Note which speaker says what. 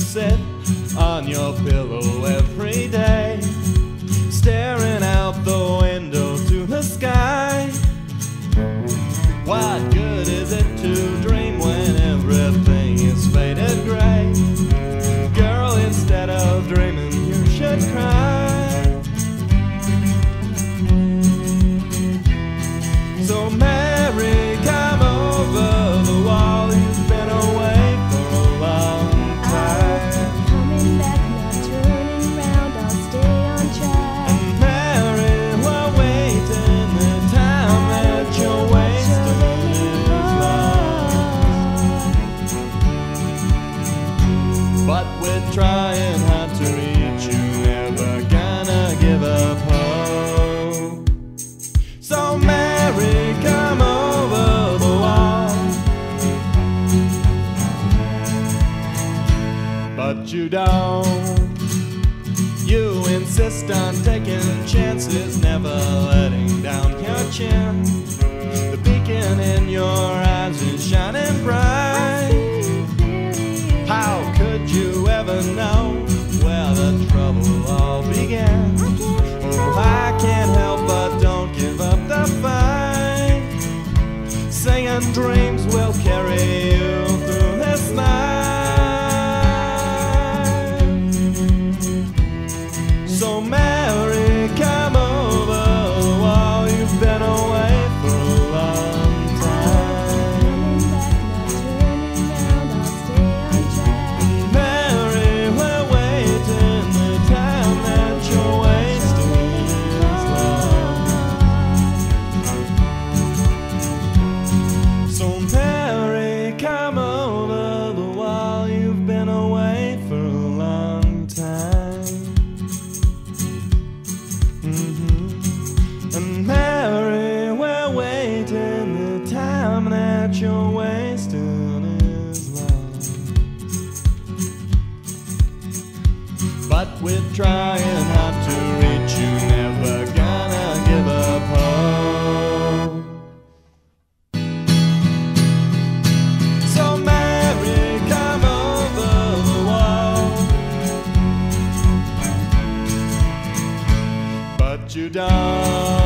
Speaker 1: sit on your pillow every day, staring out the window to the sky. What good is it to dream when everything is faded gray? Girl, instead of dreaming, you should cry. So, you don't. You insist on taking chances, never letting down your chin. The beacon in your eyes is shining bright. How could you ever know where the trouble all began? Oh, I can't help but don't give up the fight. Singing dreams will carry you through this night. time that you're wasting is love. But we're trying hard to reach you, never gonna give up hope. So Mary, come over the wall. But you don't.